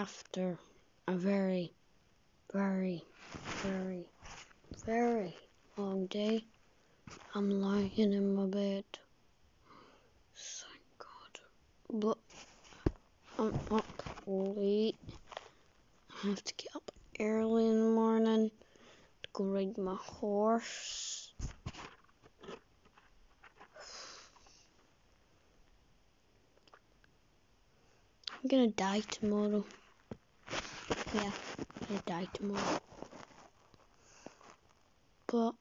after a very, very, very, very long day, I'm lying in my bed. Thank God. But I'm up late. I have to get up early in the morning to go ride my horse. I'm gonna die tomorrow. Yeah, I'm gonna die tomorrow. But